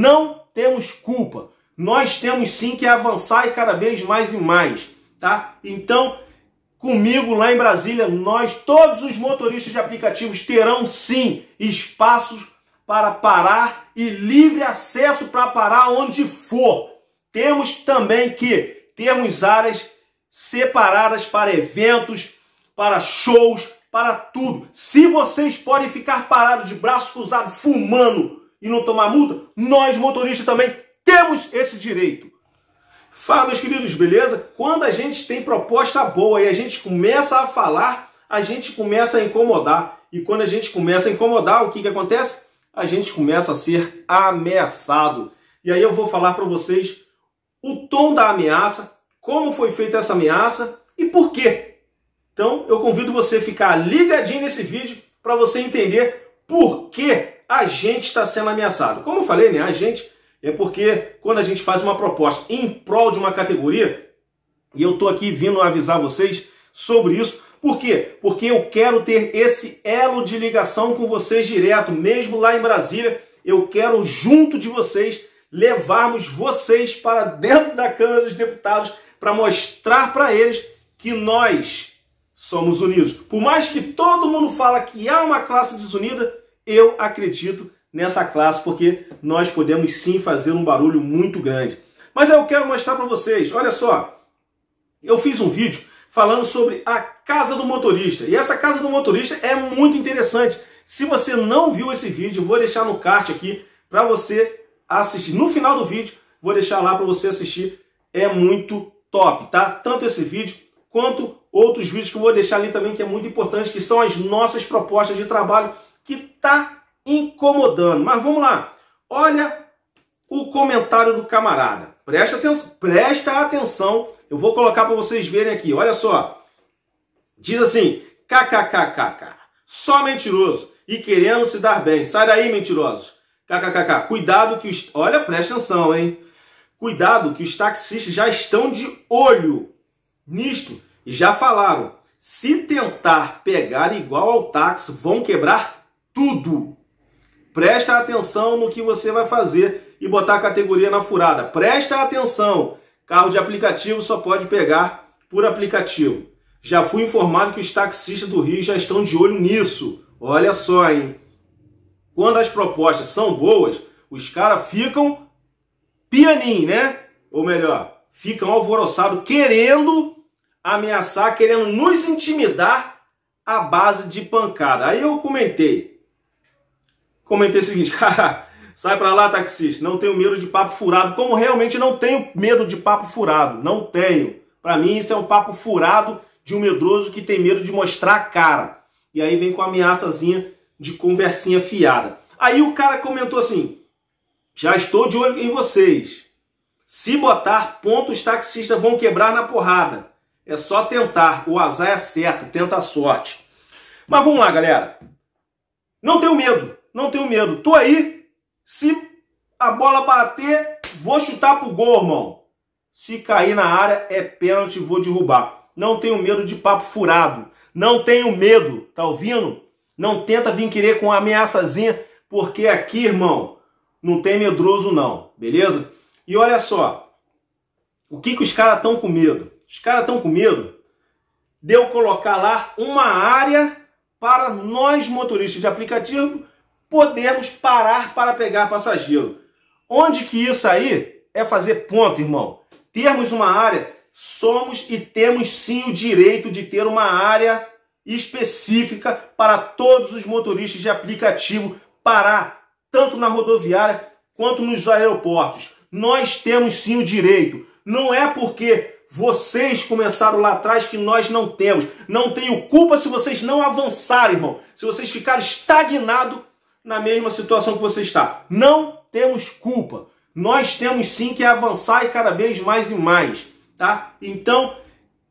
Não temos culpa. Nós temos sim que avançar e cada vez mais e mais, tá? Então, comigo lá em Brasília, nós, todos os motoristas de aplicativos, terão sim espaços para parar e livre acesso para parar onde for. Temos também que termos áreas separadas para eventos, para shows, para tudo. Se vocês podem ficar parados de braço cruzado fumando e não tomar multa, nós motoristas também temos esse direito. Fala, meus queridos, beleza? Quando a gente tem proposta boa e a gente começa a falar, a gente começa a incomodar. E quando a gente começa a incomodar, o que, que acontece? A gente começa a ser ameaçado. E aí eu vou falar para vocês o tom da ameaça, como foi feita essa ameaça e por quê. Então eu convido você a ficar ligadinho nesse vídeo para você entender por que a gente está sendo ameaçado. Como eu falei, né? A gente é porque quando a gente faz uma proposta em prol de uma categoria, e eu estou aqui vindo avisar vocês sobre isso, por quê? Porque eu quero ter esse elo de ligação com vocês direto, mesmo lá em Brasília, eu quero junto de vocês levarmos vocês para dentro da Câmara dos Deputados para mostrar para eles que nós somos unidos. Por mais que todo mundo fala que há uma classe desunida, eu acredito nessa classe, porque nós podemos sim fazer um barulho muito grande. Mas eu quero mostrar para vocês, olha só, eu fiz um vídeo falando sobre a casa do motorista, e essa casa do motorista é muito interessante. Se você não viu esse vídeo, vou deixar no card aqui para você assistir. No final do vídeo, vou deixar lá para você assistir. É muito top, tá? Tanto esse vídeo quanto outros vídeos que eu vou deixar ali também, que é muito importante, que são as nossas propostas de trabalho, que tá incomodando. Mas vamos lá. Olha o comentário do camarada. Presta atenção, presta atenção. Eu vou colocar para vocês verem aqui. Olha só. Diz assim: kkkk. Só mentiroso e querendo se dar bem. Sai daí, mentirosos. kkkk. Cuidado que os Olha, presta atenção, hein? Cuidado que os taxistas já estão de olho nisto e já falaram. Se tentar pegar igual ao táxi, vão quebrar tudo. Presta atenção no que você vai fazer e botar a categoria na furada. Presta atenção. Carro de aplicativo só pode pegar por aplicativo. Já fui informado que os taxistas do Rio já estão de olho nisso. Olha só, hein? Quando as propostas são boas, os caras ficam pianinho, né? Ou melhor, ficam alvoroçados querendo ameaçar, querendo nos intimidar à base de pancada. Aí eu comentei, comentei o seguinte, cara, sai pra lá, taxista, não tenho medo de papo furado, como realmente não tenho medo de papo furado, não tenho. Para mim isso é um papo furado de um medroso que tem medo de mostrar a cara. E aí vem com a ameaçazinha de conversinha fiada. Aí o cara comentou assim, já estou de olho em vocês. Se botar ponto, os taxistas vão quebrar na porrada. É só tentar, o azar é certo, tenta a sorte. Mas vamos lá, galera. Não tenho medo não tenho medo. Tô aí, se a bola bater, vou chutar pro gol, irmão. Se cair na área, é pênalti, vou derrubar. Não tenho medo de papo furado. Não tenho medo, tá ouvindo? Não tenta vir querer com ameaçazinha, porque aqui, irmão, não tem medroso não, beleza? E olha só, o que, que os caras estão com medo? Os caras estão com medo de eu colocar lá uma área para nós motoristas de aplicativo podemos parar para pegar passageiro. Onde que isso aí é fazer ponto, irmão? Termos uma área, somos e temos sim o direito de ter uma área específica para todos os motoristas de aplicativo parar, tanto na rodoviária quanto nos aeroportos. Nós temos sim o direito. Não é porque vocês começaram lá atrás que nós não temos. Não tenho culpa se vocês não avançarem, irmão. Se vocês ficarem estagnados na mesma situação que você está. Não temos culpa. Nós temos sim que avançar e cada vez mais e mais, tá? Então,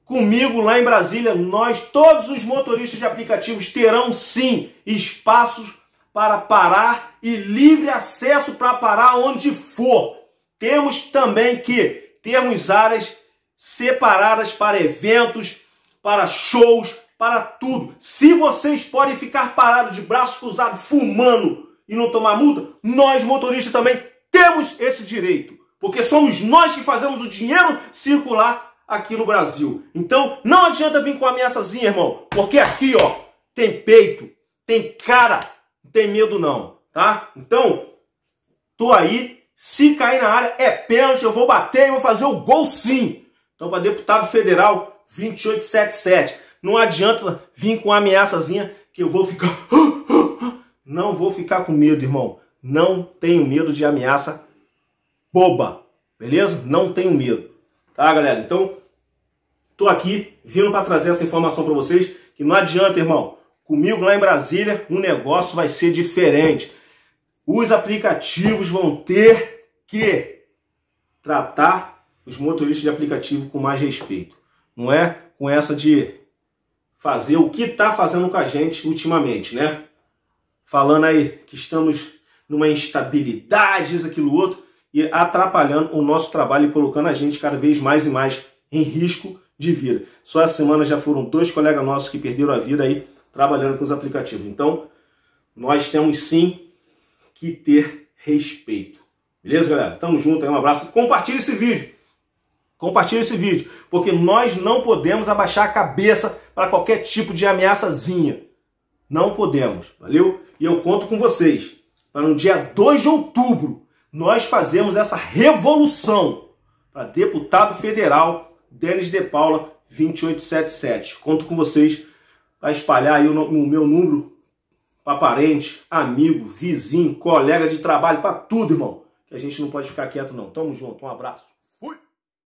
comigo lá em Brasília, nós todos os motoristas de aplicativos terão sim espaços para parar e livre acesso para parar onde for. Temos também que termos áreas separadas para eventos, para shows, para tudo. Se vocês podem ficar parados de braço cruzado fumando e não tomar multa, nós motoristas também temos esse direito, porque somos nós que fazemos o dinheiro circular aqui no Brasil. Então, não adianta vir com ameaçazinha, irmão, porque aqui, ó, tem peito, tem cara, não tem medo não, tá? Então, tô aí, se cair na área é pênalti, eu vou bater e vou fazer o gol sim. Então, para deputado federal 2877, não adianta vir com ameaçazinha que eu vou ficar Não vou ficar com medo, irmão. Não tenho medo de ameaça boba. Beleza? Não tenho medo. Tá, galera? Então, tô aqui vindo para trazer essa informação para vocês que não adianta, irmão. Comigo lá em Brasília, o negócio vai ser diferente. Os aplicativos vão ter que tratar os motoristas de aplicativo com mais respeito. Não é com essa de fazer o que está fazendo com a gente ultimamente, né? falando aí que estamos numa instabilidade, isso, aquilo, outro, e atrapalhando o nosso trabalho e colocando a gente cada vez mais e mais em risco de vida. Só essa semana já foram dois colegas nossos que perderam a vida aí trabalhando com os aplicativos. Então, nós temos sim que ter respeito. Beleza, galera? Tamo junto um abraço. Compartilhe esse vídeo. Compartilhe esse vídeo, porque nós não podemos abaixar a cabeça para qualquer tipo de ameaçazinha. Não podemos, valeu? E eu conto com vocês para no dia 2 de outubro nós fazemos essa revolução para deputado federal Denis de Paula 2877. Conto com vocês para espalhar aí o, meu número para parente, amigo, vizinho, colega de trabalho, para tudo, irmão. Que a gente não pode ficar quieto não. Tamo junto, um abraço.